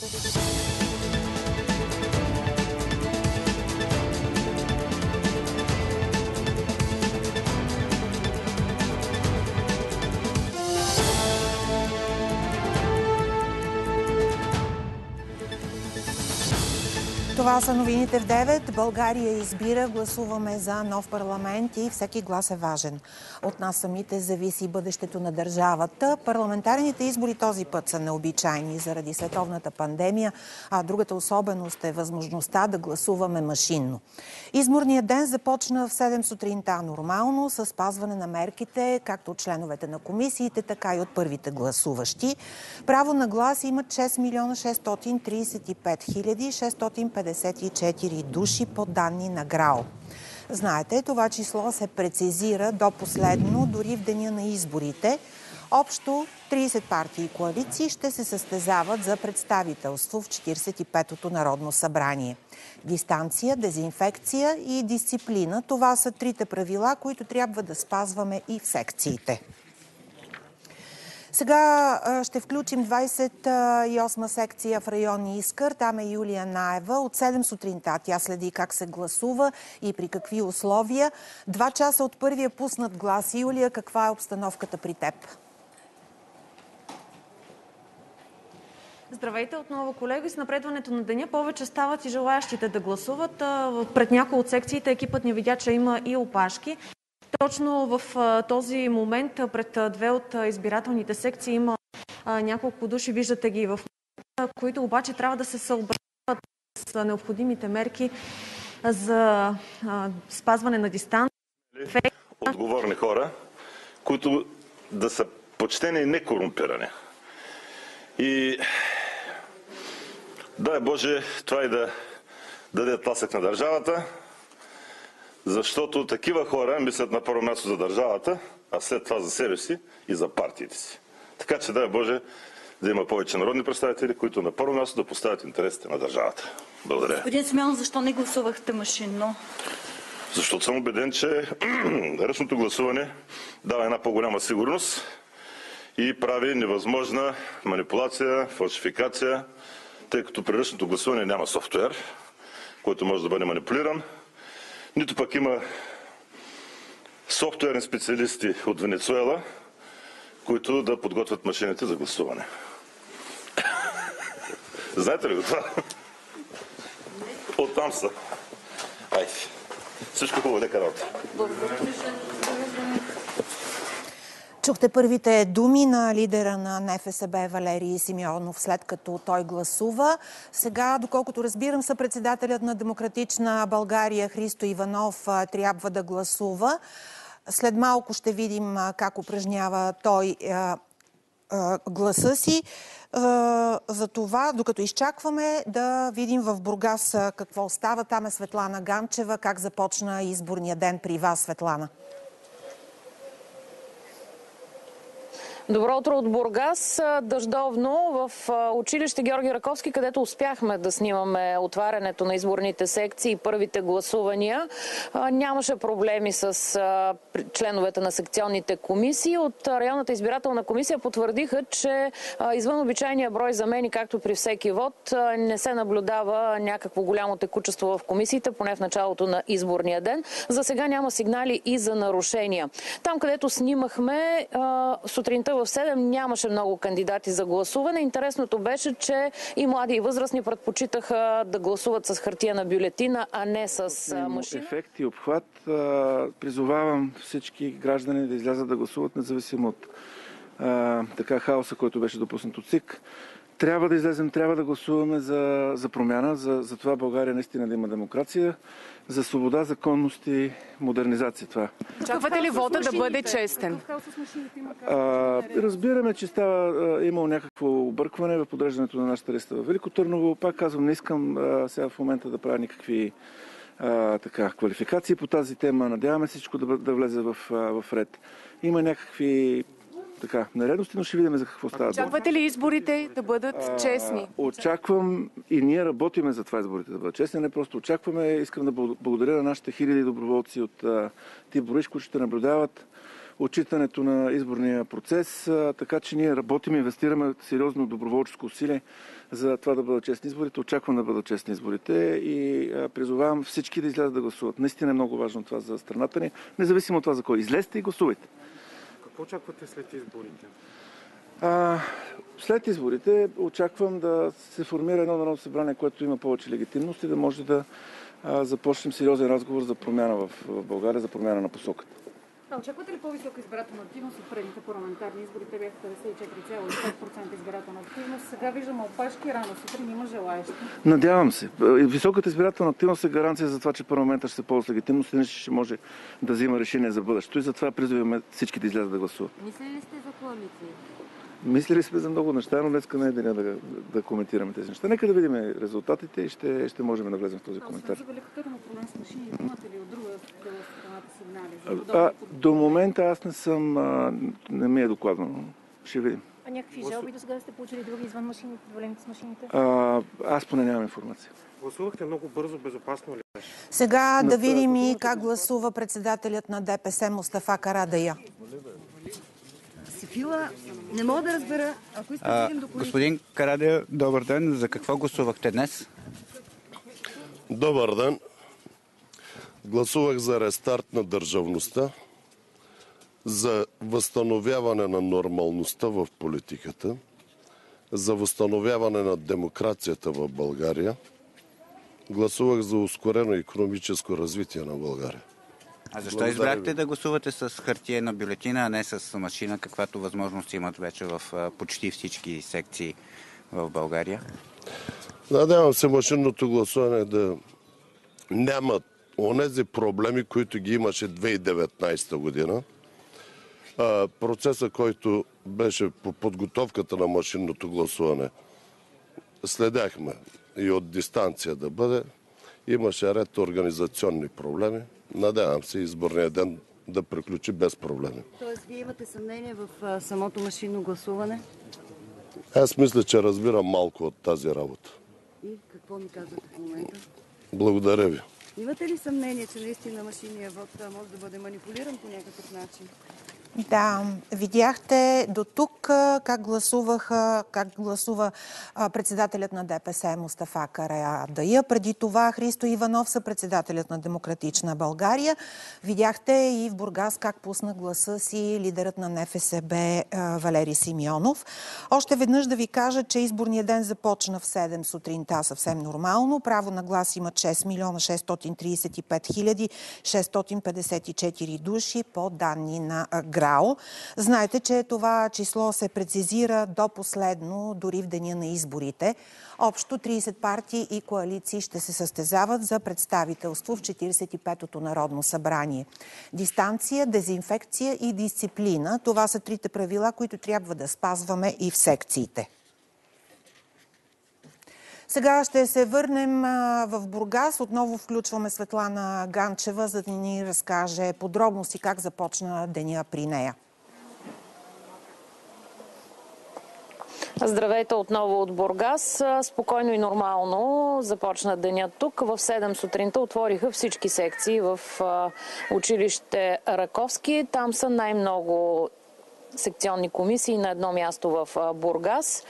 Thank you. Това са новините в 9. България избира, гласуваме за нов парламент и всеки глас е важен. От нас самите зависи бъдещето на държавата. Парламентарните избори този път са необичайни заради световната пандемия, а другата особеност е възможността да гласуваме машинно. Изборният ден започна в 7 сутринта нормално, с спазване на мерките, както от членовете на комисиите, така и от първите гласуващи. Право на глас имат 6 милиона 635 хиляди 650 54 души по данни на ГРАО. Знаете, това число се прецизира до последно, дори в деня на изборите. Общо 30 партии и коалиции ще се състезават за представителство в 45-то Народно събрание. Дистанция, дезинфекция и дисциплина – това са трите правила, които трябва да спазваме и в секциите. Сега ще включим 28 секция в район Искър. Там е Юлия Наева. От 7 сутринта тя следи как се гласува и при какви условия. Два часа от първия пуснат глас. Юлия, каква е обстановката при теб? Здравейте отново, колеги. С напредването на деня повече стават и желаящите да гласуват. Пред някои от секциите екипът ни видя, че има и опашки. Точно в този момент пред две от избирателните секции има няколко души, виждате ги в момента, които обаче трябва да се съобразяват с необходимите мерки за спазване на дистанция. Отговорни хора, които да са почтени и некорумпирани. И дай Боже това и да даде тласък на държавата, защото такива хора мислят на първо място за държавата, а след това за себе си и за партиите си. Така че дай Боже да има повече народни представители, които на първо място да поставят интересите на държавата. Благодаря. Господин Смело, защо не гласувахте машинно? Защото съм убеден, че ръчното гласуване дава една по-голяма сигурност и прави невъзможна манипулация, фалшификация, тъй като при ръчното гласуване няма софтуер, който може да бъде манипулиран нито пък има софтуерни специалисти от Венецуела, които да подготвят машините за гласуване. Знаете ли го това? Оттам са. Айде. Всичко хубаво, лека работа. Благодаря. Чухте първите думи на лидера на НФСБ Валерий Симеонов, след като той гласува. Сега, доколкото разбирам, съпредседателят на Демократична България Христо Иванов трябва да гласува. След малко ще видим как упражнява той гласа си. За това, докато изчакваме да видим в Бургас какво става. Там е Светлана Ганчева. Как започна изборния ден при вас, Светлана? Добро утро от Бургас. Дъждовно в училище Георги Раковски, където успяхме да снимаме отварянето на изборните секции и първите гласувания. Нямаше проблеми с членовете на секционните комисии. От районната избирателна комисия потвърдиха, че извън обичайния брой замени, както при всеки вод, не се наблюдава някакво голямо текучество в комисиите, поне в началото на изборния ден. За сега няма сигнали и за нарушения. Там, където снимахме сутринта в 7 нямаше много кандидати за гласуване. Интересното беше, че и млади и възрастни предпочитаха да гласуват с хартия на бюлетина, а не с машина. Ефект и обхват. Призовавам всички граждани да излязат да гласуват, независимо от така хаоса, който беше допуснат от СИК. Трябва да излезем, трябва да гласуваме за, за промяна, за, за това България наистина да има демокрация, за свобода, законност и модернизация. Това. Очаквате ли вода да бъде честен? А, разбираме, че става, имало някакво объркване в подреждането на нашата листа в Велико Търново. Пак казвам, не искам а, сега в момента да правя никакви а, така, квалификации по тази тема. Надяваме всичко да, да влезе в, а, в ред. Има някакви така, нередности, но ще видим за какво става. Очаквате ли изборите да бъдат а, честни? Очаквам и ние работиме за това изборите да бъдат честни. Не просто очакваме. Искам да благодаря на нашите хиляди доброволци от тип Бориш, които ще наблюдават отчитането на изборния процес. Така че ние работим, инвестираме сериозно доброволческо усилие за това да бъдат честни изборите. Очаквам да бъдат честни изборите и призовавам всички да излязат да гласуват. Наистина е много важно това за страната ни, независимо от това за кой. Излезте и гласувайте. Какво очаквате след изборите? А, след изборите очаквам да се формира едно народно събрание, което има повече легитимност и да може да а, започнем сериозен разговор за промяна в, в България, за промяна на посоката. Да, очаквате ли по-висока избирателна активност от предните парламентарни избори? Те бяха 54,5% избирателна активност. Сега виждаме опашки, рано сутрин има желаящи. Надявам се. Високата избирателна активност е гаранция за това, че парламента ще се ползва с легитимност, иначе ще може да взима решение за бъдещето и затова призоваваме всички да излязат да гласуват. Мислили ли сте за коалиции? Мислили сме за много неща, но днеска не е деня да, да коментираме тези неща. Нека да видим резултатите и ще, ще можем да влезем в този коментар. За Велико Търново проблем с машините имате ли от друга А, до момента аз не съм, а, не ми е докладвано. Ще видим. А някакви жалби до сега сте получили други извън машините, проблемите с машините? А, аз поне нямам информация. Гласувахте много бързо, безопасно ли беше? Сега да това видим и как гласува председателят на ДПС Мустафа Карадая. Сифила, не мога да разбера, ако искате да А, стигнем до господин Карадия, добър ден. За какво гласувахте днес? Добър ден. Гласувах за рестарт на държавността, за възстановяване на нормалността в политиката, за възстановяване на демокрацията в България. Гласувах за ускорено економическо развитие на България. А защо Благодаря избрахте ви. да гласувате с хартиена бюлетина, а не с машина, каквато възможност имат вече в почти всички секции в България? Надявам се машинното гласуване да няма онези проблеми, които ги имаше 2019 година. Процеса, който беше по подготовката на машинното гласуване, следяхме и от дистанция да бъде. Имаше ред организационни проблеми. Надявам се изборния ден да приключи без проблеми. Тоест, вие имате съмнение в самото машинно гласуване? Аз мисля, че разбирам малко от тази работа. И какво ми казвате в момента? Благодаря ви. Имате ли съмнение, че наистина машинния вод може да бъде манипулиран по някакъв начин? Да, видяхте до тук как гласуваха, как гласува председателят на ДПС Мустафа Карадая. Преди това Христо Иванов, съпредседателят на Демократична България. Видяхте и в Бургас как пусна гласа си лидерът на НФСБ Валери Симеонов. Още веднъж да ви кажа, че изборният ден започна в 7 сутринта съвсем нормално. Право на глас имат 6 милиона 635 хиляди 654 души по данни на а, ГРАО. Знаете, че това число се прецизира до последно, дори в деня на изборите. Общо 30 партии и коалиции ще се състезават за представителство в 45-то Народно събрание. Дистанция, дезинфекция и дисциплина – това са трите правила, които трябва да спазваме и в секциите. Сега ще се върнем в Бургас. Отново включваме Светлана Ганчева, за да ни разкаже подробности как започна деня при нея. Здравейте отново от Бургас. Спокойно и нормално започна деня тук. В 7 сутринта отвориха всички секции в училище Раковски. Там са най-много секционни комисии на едно място в Бургас.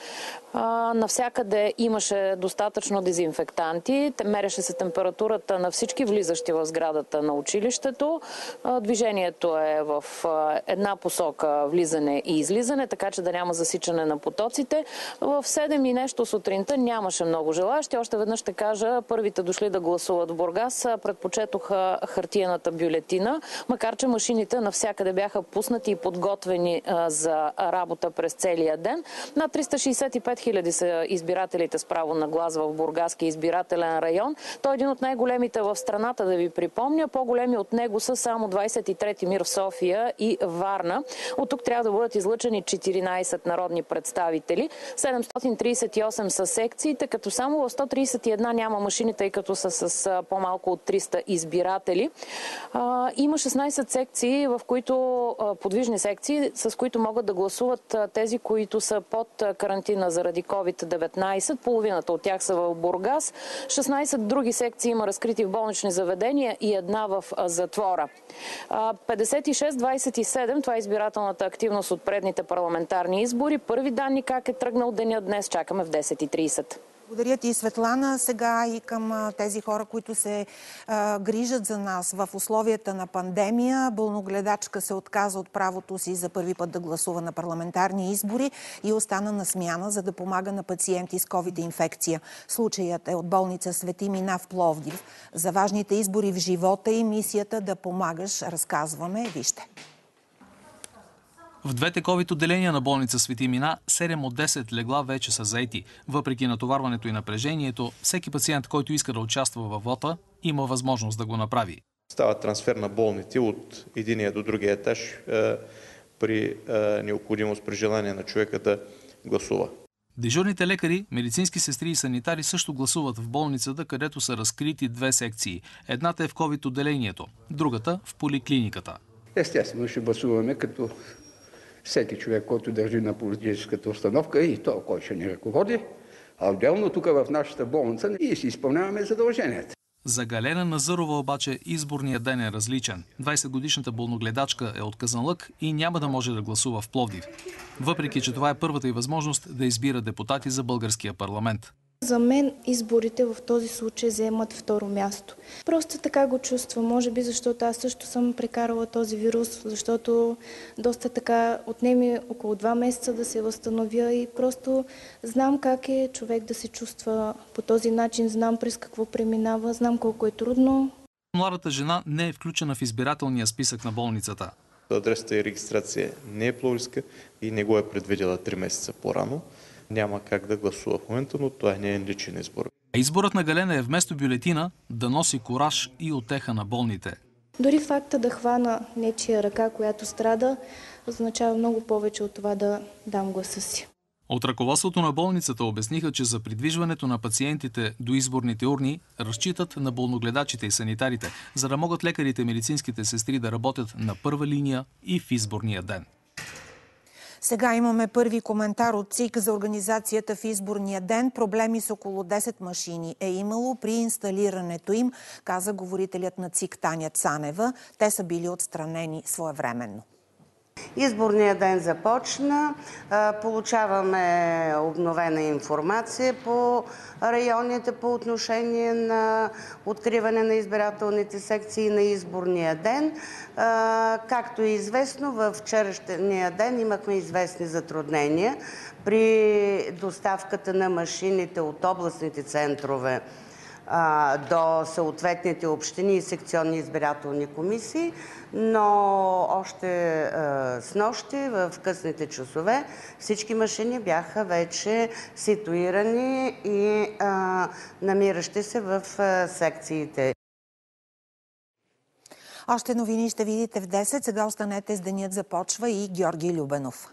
Навсякъде имаше достатъчно дезинфектанти. Мереше се температурата на всички влизащи в сградата на училището. Движението е в една посока влизане и излизане, така че да няма засичане на потоците. В 7 и нещо сутринта нямаше много желащи. Още веднъж ще кажа, първите дошли да гласуват в Бургас предпочетоха хартиената бюлетина, макар че машините навсякъде бяха пуснати и подготвени за работа през целия ден. Над 365 хиляди са избирателите с право на глас в Бургаския избирателен район. Той е един от най-големите в страната, да ви припомня. По-големи от него са само 23-ти мир в София и Варна. От тук трябва да бъдат излъчени 14 народни представители. 738 са секциите, като само в 131 няма машини, тъй като са с по-малко от 300 избиратели. Има 16 секции, в които подвижни секции, с които могат да гласуват тези, които са под карантина заради COVID-19. Половината от тях са в Бургас. 16 други секции има разкрити в болнични заведения и една в затвора. 56-27, това е избирателната активност от предните парламентарни избори. Първи данни как е тръгнал деня днес чакаме в 10.30. Благодаря ти, Светлана. Сега и към тези хора, които се а, грижат за нас в условията на пандемия. Бълногледачка се отказа от правото си за първи път да гласува на парламентарни избори и остана на смяна, за да помага на пациенти с COVID-инфекция. Случаят е от болница Свети Мина в Пловдив. За важните избори в живота и мисията да помагаш разказваме. Вижте. В двете COVID отделения на болница Свети Мина 7 от 10 легла вече са заети. Въпреки натоварването и напрежението, всеки пациент, който иска да участва във вота, има възможност да го направи. Става трансфер на болните от единия до другия етаж е, при е, необходимост, при желание на човека да гласува. Дежурните лекари, медицински сестри и санитари също гласуват в болницата, където са разкрити две секции. Едната е в COVID отделението, другата в поликлиниката. Естествено ще гласуваме като всеки човек, който държи на политическата установка и то, кой ще ни ръководи. А отделно тук в нашата болница ние си изпълняваме задълженията. За Галена Назарова обаче изборният ден е различен. 20-годишната болногледачка е от Казанлък и няма да може да гласува в Пловдив. Въпреки, че това е първата и възможност да избира депутати за българския парламент. За мен изборите в този случай вземат второ място. Просто така го чувствам, може би защото аз също съм прекарала този вирус, защото доста така отнеми около два месеца да се възстановя и просто знам как е човек да се чувства по този начин, знам през какво преминава, знам колко е трудно. Младата жена не е включена в избирателния списък на болницата. Адресата и регистрация не е пловдивска и не го е предвидела 3 месеца по-рано няма как да гласува в момента, но това не е личен избор. Изборът на Галена е вместо бюлетина да носи кораж и отеха на болните. Дори факта да хвана нечия ръка, която страда, означава много повече от това да дам гласа си. От ръководството на болницата обясниха, че за придвижването на пациентите до изборните урни разчитат на болногледачите и санитарите, за да могат лекарите и медицинските сестри да работят на първа линия и в изборния ден. Сега имаме първи коментар от ЦИК за организацията в изборния ден. Проблеми с около 10 машини е имало при инсталирането им, каза говорителят на ЦИК Таня Цанева. Те са били отстранени своевременно. Изборният ден започна. Получаваме обновена информация по районите по отношение на откриване на избирателните секции на изборния ден. Както е известно, в вчерашния ден имахме известни затруднения при доставката на машините от областните центрове до съответните общини и секционни избирателни комисии, но още с нощи в късните часове всички машини бяха вече ситуирани и намиращи се в секциите. Още новини ще видите в 10. Сега останете с денят започва и Георги Любенов.